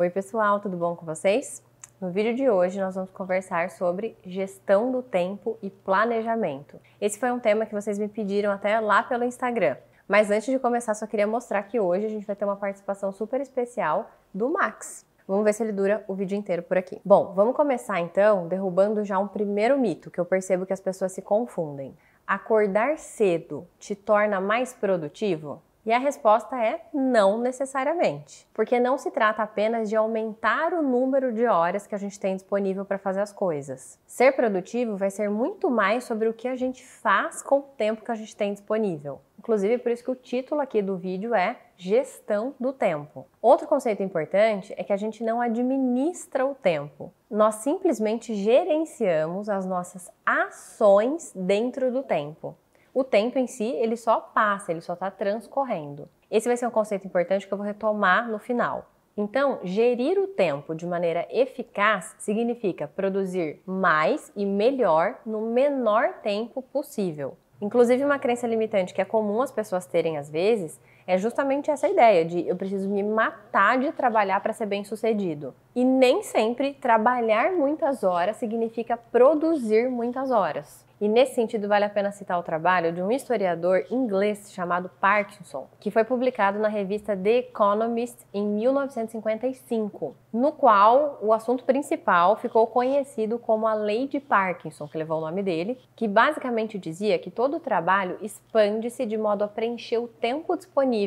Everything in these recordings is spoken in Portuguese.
Oi, pessoal, tudo bom com vocês? No vídeo de hoje nós vamos conversar sobre gestão do tempo e planejamento. Esse foi um tema que vocês me pediram até lá pelo Instagram. Mas antes de começar, só queria mostrar que hoje a gente vai ter uma participação super especial do Max. Vamos ver se ele dura o vídeo inteiro por aqui. Bom, vamos começar então derrubando já um primeiro mito que eu percebo que as pessoas se confundem. Acordar cedo te torna mais produtivo? E a resposta é não necessariamente, porque não se trata apenas de aumentar o número de horas que a gente tem disponível para fazer as coisas. Ser produtivo vai ser muito mais sobre o que a gente faz com o tempo que a gente tem disponível. Inclusive, por isso que o título aqui do vídeo é Gestão do Tempo. Outro conceito importante é que a gente não administra o tempo. Nós simplesmente gerenciamos as nossas ações dentro do tempo. O tempo em si, ele só passa, ele só está transcorrendo. Esse vai ser um conceito importante que eu vou retomar no final. Então, gerir o tempo de maneira eficaz significa produzir mais e melhor no menor tempo possível. Inclusive, uma crença limitante que é comum as pessoas terem às vezes é justamente essa ideia de eu preciso me matar de trabalhar para ser bem sucedido. E nem sempre trabalhar muitas horas significa produzir muitas horas. E nesse sentido, vale a pena citar o trabalho de um historiador inglês chamado Parkinson, que foi publicado na revista The Economist em 1955, no qual o assunto principal ficou conhecido como a Lei de Parkinson, que levou o nome dele, que basicamente dizia que todo trabalho expande-se de modo a preencher o tempo disponível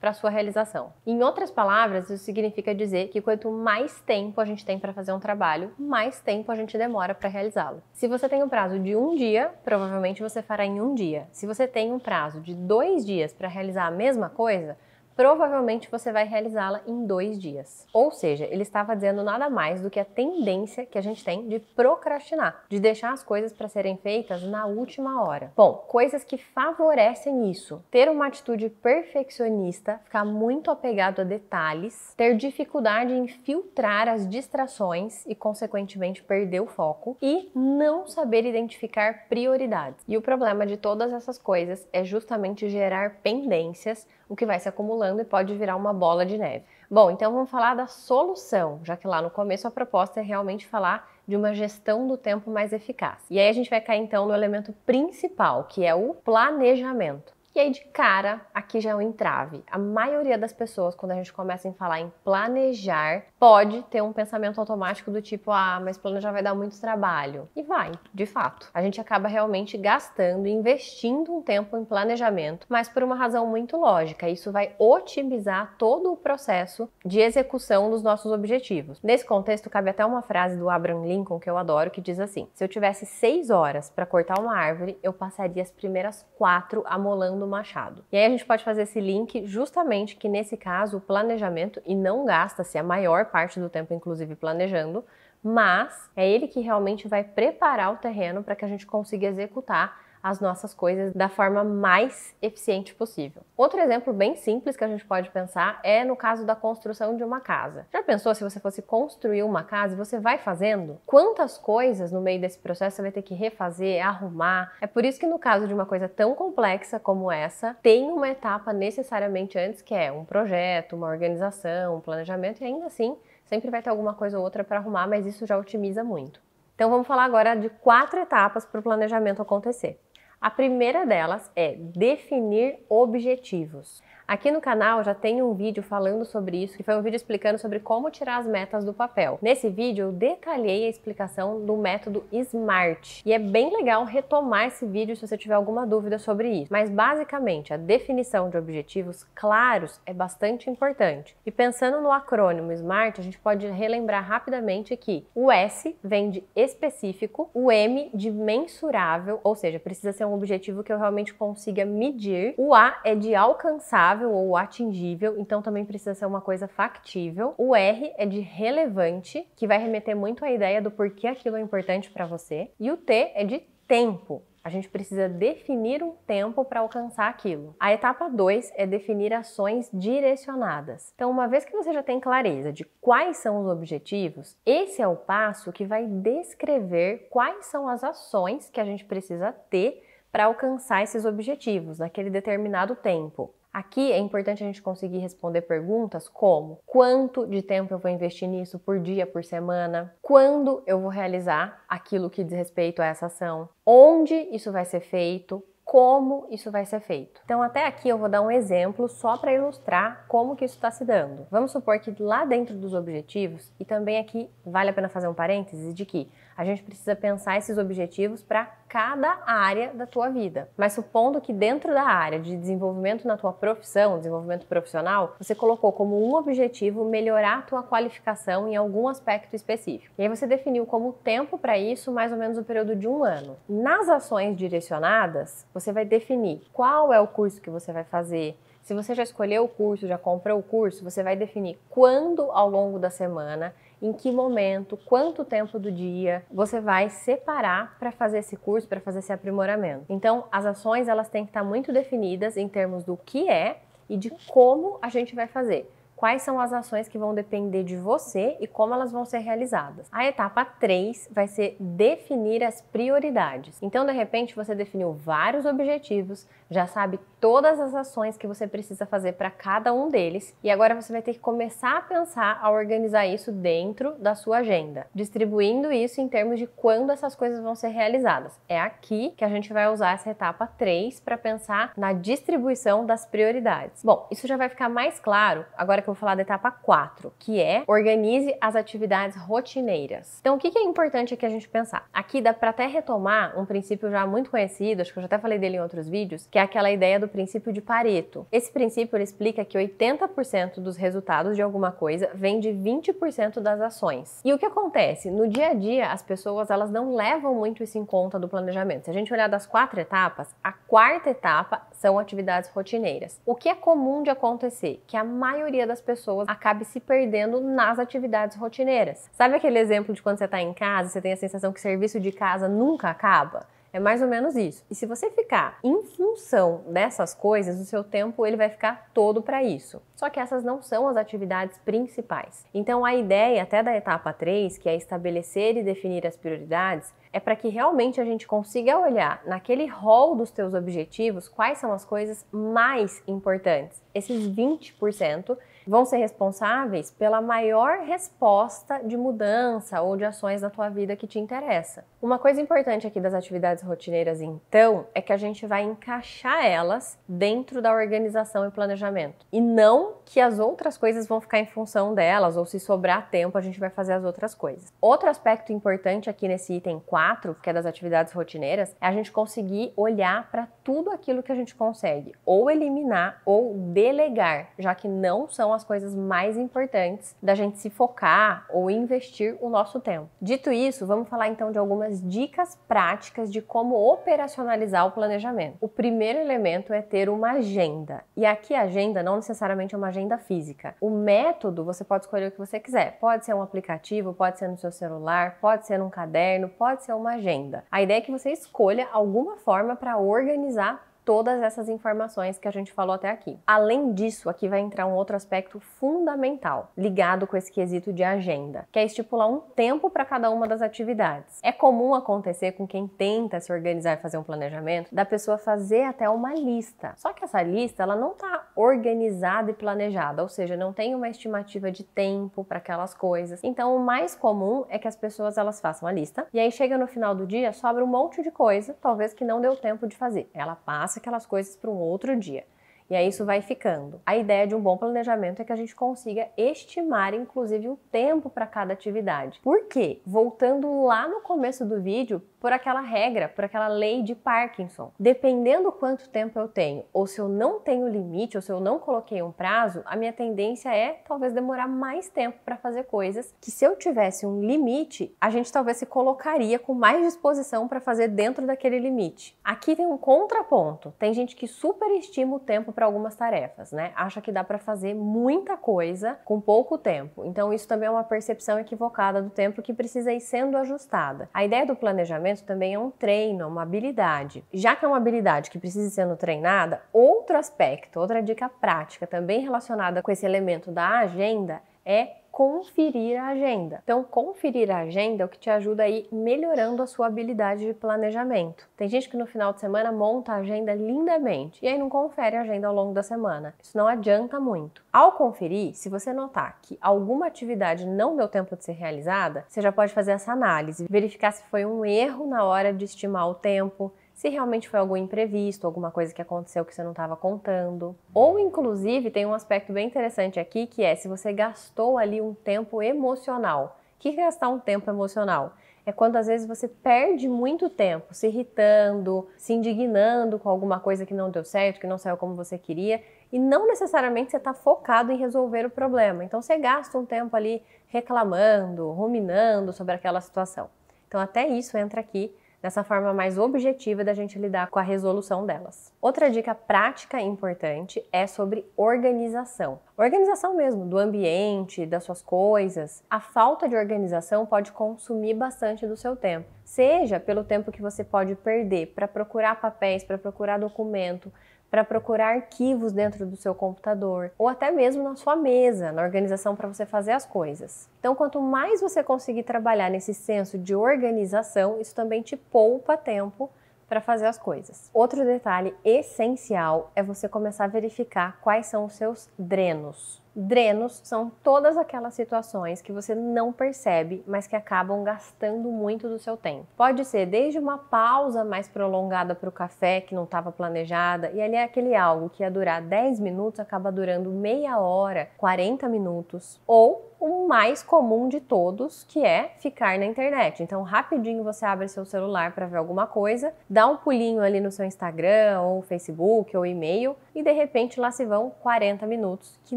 para sua realização. Em outras palavras, isso significa dizer que quanto mais tempo a gente tem para fazer um trabalho, mais tempo a gente demora para realizá-lo. Se você tem um prazo de um dia, provavelmente você fará em um dia. Se você tem um prazo de dois dias para realizar a mesma coisa, provavelmente você vai realizá-la em dois dias. Ou seja, ele estava dizendo nada mais do que a tendência que a gente tem de procrastinar, de deixar as coisas para serem feitas na última hora. Bom, coisas que favorecem isso: ter uma atitude perfeccionista, ficar muito apegado a detalhes, ter dificuldade em filtrar as distrações e, consequentemente, perder o foco e não saber identificar prioridades. E o problema de todas essas coisas é justamente gerar pendências o que vai se acumulando e pode virar uma bola de neve. Bom, então vamos falar da solução, já que lá no começo a proposta é realmente falar de uma gestão do tempo mais eficaz. E aí a gente vai cair então no elemento principal, que é o planejamento. E aí, de cara, aqui já é um entrave. A maioria das pessoas, quando a gente começa a falar em planejar, pode ter um pensamento automático do tipo: ah, mas planejar vai dar muito trabalho. E vai, de fato. A gente acaba realmente gastando investindo um tempo em planejamento, mas por uma razão muito lógica. Isso vai otimizar todo o processo de execução dos nossos objetivos. Nesse contexto, cabe até uma frase do Abraham Lincoln que eu adoro, que diz assim: se eu tivesse seis horas para cortar uma árvore, eu passaria as primeiras quatro amolando do machado. E aí a gente pode fazer esse link justamente que nesse caso o planejamento, e não gasta-se a maior parte do tempo, inclusive planejando, mas é ele que realmente vai preparar o terreno para que a gente consiga executar as nossas coisas da forma mais eficiente possível. Outro exemplo bem simples que a gente pode pensar é no caso da construção de uma casa. Já pensou se você fosse construir uma casa e você vai fazendo? Quantas coisas no meio desse processo você vai ter que refazer, arrumar? É por isso que no caso de uma coisa tão complexa como essa, tem uma etapa necessariamente antes que é um projeto, uma organização, um planejamento e ainda assim sempre vai ter alguma coisa ou outra para arrumar, mas isso já otimiza muito. Então vamos falar agora de quatro etapas para o planejamento acontecer. A primeira delas é definir objetivos. Aqui no canal já tem um vídeo falando sobre isso, que foi um vídeo explicando sobre como tirar as metas do papel. Nesse vídeo eu detalhei a explicação do método SMART e é bem legal retomar esse vídeo se você tiver alguma dúvida sobre isso. Mas basicamente a definição de objetivos claros é bastante importante. E pensando no acrônimo SMART, a gente pode relembrar rapidamente que o S vem de específico, o M de mensurável, ou seja, precisa ser um objetivo que eu realmente consiga medir, o A é de alcançável ou atingível, então também precisa ser uma coisa factível. O R é de relevante, que vai remeter muito à ideia do porquê aquilo é importante para você. E o T é de tempo, a gente precisa definir um tempo para alcançar aquilo. A etapa 2 é definir ações direcionadas. Então, uma vez que você já tem clareza de quais são os objetivos, esse é o passo que vai descrever quais são as ações que a gente precisa ter para alcançar esses objetivos naquele determinado tempo. Aqui é importante a gente conseguir responder perguntas como: quanto de tempo eu vou investir nisso por dia, por semana? Quando eu vou realizar aquilo que diz respeito a essa ação? Onde isso vai ser feito? como isso vai ser feito. Então até aqui eu vou dar um exemplo só para ilustrar como que isso está se dando. Vamos supor que lá dentro dos objetivos, e também aqui vale a pena fazer um parênteses de que a gente precisa pensar esses objetivos para cada área da tua vida. Mas supondo que dentro da área de desenvolvimento na tua profissão, desenvolvimento profissional, você colocou como um objetivo melhorar a tua qualificação em algum aspecto específico. E aí você definiu como tempo para isso mais ou menos o período de um ano. Nas ações direcionadas, você vai definir qual é o curso que você vai fazer, se você já escolheu o curso, já comprou o curso, você vai definir quando ao longo da semana em que momento, quanto tempo do dia você vai separar para fazer esse curso, para fazer esse aprimoramento. Então, as ações elas têm que estar muito definidas em termos do que é e de como a gente vai fazer quais são as ações que vão depender de você e como elas vão ser realizadas. A etapa 3 vai ser definir as prioridades. Então, de repente, você definiu vários objetivos, já sabe todas as ações que você precisa fazer para cada um deles e agora você vai ter que começar a pensar a organizar isso dentro da sua agenda, distribuindo isso em termos de quando essas coisas vão ser realizadas. É aqui que a gente vai usar essa etapa 3 para pensar na distribuição das prioridades. Bom, isso já vai ficar mais claro agora que eu vou falar da etapa 4, que é organize as atividades rotineiras. Então, o que é importante aqui a gente pensar? Aqui dá para até retomar um princípio já muito conhecido, acho que eu já até falei dele em outros vídeos, que é aquela ideia do princípio de Pareto. Esse princípio explica que 80% dos resultados de alguma coisa vem de 20% das ações. E o que acontece? No dia a dia, as pessoas elas não levam muito isso em conta do planejamento. Se a gente olhar das quatro etapas, a quarta etapa são atividades rotineiras. O que é comum de acontecer? Que a maioria das pessoas acabe se perdendo nas atividades rotineiras. Sabe aquele exemplo de quando você está em casa, você tem a sensação que serviço de casa nunca acaba? É mais ou menos isso. E se você ficar em função dessas coisas, o seu tempo ele vai ficar todo para isso. Só que essas não são as atividades principais. Então a ideia até da etapa 3, que é estabelecer e definir as prioridades, é para que realmente a gente consiga olhar naquele rol dos teus objetivos quais são as coisas mais importantes. Esses 20% vão ser responsáveis pela maior resposta de mudança ou de ações da tua vida que te interessa. Uma coisa importante aqui das atividades rotineiras, então, é que a gente vai encaixar elas dentro da organização e planejamento. E não que as outras coisas vão ficar em função delas, ou se sobrar tempo, a gente vai fazer as outras coisas. Outro aspecto importante aqui nesse item 4, que é das atividades rotineiras, é a gente conseguir olhar para tudo aquilo que a gente consegue ou eliminar ou delegar, já que não são as coisas mais importantes da gente se focar ou investir o nosso tempo. Dito isso, vamos falar então de algumas algumas dicas práticas de como operacionalizar o planejamento. O primeiro elemento é ter uma agenda. E aqui a agenda não necessariamente é uma agenda física. O método você pode escolher o que você quiser. Pode ser um aplicativo, pode ser no seu celular, pode ser num caderno, pode ser uma agenda. A ideia é que você escolha alguma forma para organizar todas essas informações que a gente falou até aqui. Além disso, aqui vai entrar um outro aspecto fundamental ligado com esse quesito de agenda, que é estipular um tempo para cada uma das atividades. É comum acontecer com quem tenta se organizar e fazer um planejamento, da pessoa fazer até uma lista. Só que essa lista, ela não está organizada e planejada, ou seja, não tem uma estimativa de tempo para aquelas coisas. Então, o mais comum é que as pessoas elas façam a lista e aí chega no final do dia, sobra um monte de coisa, talvez que não deu tempo de fazer. Ela passa aquelas coisas para um outro dia. E aí isso vai ficando. A ideia de um bom planejamento é que a gente consiga estimar, inclusive, o tempo para cada atividade. Por quê? Voltando lá no começo do vídeo, por aquela regra, por aquela lei de Parkinson. Dependendo quanto tempo eu tenho, ou se eu não tenho limite, ou se eu não coloquei um prazo, a minha tendência é talvez demorar mais tempo para fazer coisas que se eu tivesse um limite, a gente talvez se colocaria com mais disposição para fazer dentro daquele limite. Aqui tem um contraponto. Tem gente que superestima o tempo para algumas tarefas, né? Acha que dá para fazer muita coisa com pouco tempo. Então isso também é uma percepção equivocada do tempo que precisa ir sendo ajustada. A ideia do planejamento também é um treino, é uma habilidade. Já que é uma habilidade que precisa ser treinada, outro aspecto, outra dica prática também relacionada com esse elemento da agenda é conferir a agenda. Então, conferir a agenda é o que te ajuda aí melhorando a sua habilidade de planejamento. Tem gente que no final de semana monta a agenda lindamente e aí não confere a agenda ao longo da semana. Isso não adianta muito. Ao conferir, se você notar que alguma atividade não deu tempo de ser realizada, você já pode fazer essa análise, verificar se foi um erro na hora de estimar o tempo, se realmente foi algum imprevisto, alguma coisa que aconteceu que você não estava contando. Ou, inclusive, tem um aspecto bem interessante aqui que é se você gastou ali um tempo emocional. O que é gastar um tempo emocional? É quando às vezes você perde muito tempo se irritando, se indignando com alguma coisa que não deu certo, que não saiu como você queria, e não necessariamente você está focado em resolver o problema. Então você gasta um tempo ali reclamando, ruminando sobre aquela situação. Então até isso entra aqui nessa forma mais objetiva da gente lidar com a resolução delas. Outra dica prática importante é sobre organização. Organização mesmo do ambiente, das suas coisas. A falta de organização pode consumir bastante do seu tempo, seja pelo tempo que você pode perder para procurar papéis, para procurar documento, para procurar arquivos dentro do seu computador ou até mesmo na sua mesa, na organização para você fazer as coisas. Então, quanto mais você conseguir trabalhar nesse senso de organização, isso também te poupa tempo para fazer as coisas. Outro detalhe essencial é você começar a verificar quais são os seus drenos. Drenos são todas aquelas situações que você não percebe, mas que acabam gastando muito do seu tempo. Pode ser desde uma pausa mais prolongada para o café que não estava planejada, e ali é aquele algo que ia durar 10 minutos acaba durando meia hora, 40 minutos, ou o mais comum de todos, que é ficar na internet. Então, rapidinho você abre seu celular para ver alguma coisa, dá um pulinho ali no seu Instagram ou Facebook ou e-mail e de repente lá se vão 40 minutos que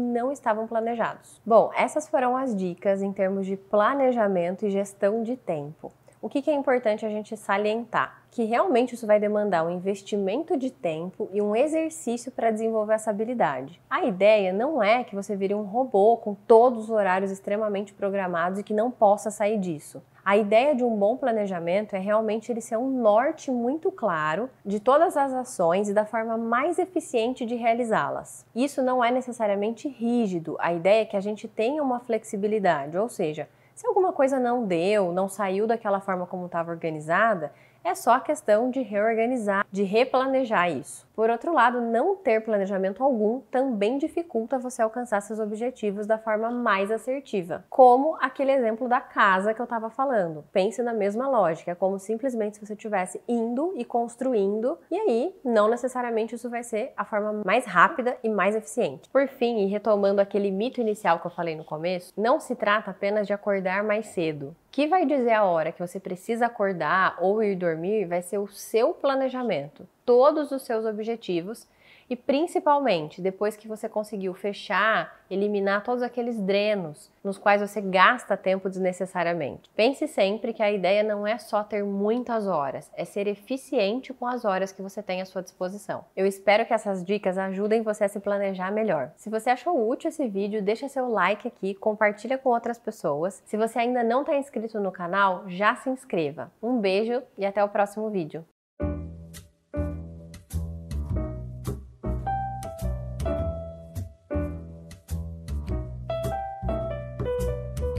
não estavam planejados. Bom, essas foram as dicas em termos de planejamento e gestão de tempo. O que, é importante a gente salientar? Que realmente isso vai demandar um investimento de tempo e um exercício para desenvolver essa habilidade. A ideia não é que você vire um robô com todos os horários extremamente programados e que não possa sair disso. A ideia de um bom planejamento é realmente ele ser um norte muito claro de todas as ações e da forma mais eficiente de realizá-las. Isso não é necessariamente rígido, a ideia é que a gente tenha uma flexibilidade, ou seja, se alguma coisa não deu, não saiu daquela forma como estava organizada, é só questão de reorganizar, de replanejar isso. Por outro lado, não ter planejamento algum também dificulta você alcançar seus objetivos da forma mais assertiva, como aquele exemplo da casa que eu estava falando. Pense na mesma lógica, é como simplesmente se você estivesse indo e construindo, e aí não necessariamente isso vai ser a forma mais rápida e mais eficiente. Por fim, e retomando aquele mito inicial que eu falei no começo, não se trata apenas de acordar mais cedo que vai dizer a hora que você precisa acordar ou ir dormir vai ser o seu planejamento, todos os seus objetivos e principalmente depois que você conseguiu fechar, eliminar todos aqueles drenos nos quais você gasta tempo desnecessariamente. Pense sempre que a ideia não é só ter muitas horas, é ser eficiente com as horas que você tem à sua disposição. Eu espero que essas dicas ajudem você a se planejar melhor. Se você achou útil esse vídeo, deixa seu like aqui, compartilha com outras pessoas. Se você ainda não está inscrito no canal, já se inscreva. Um beijo e até o próximo vídeo.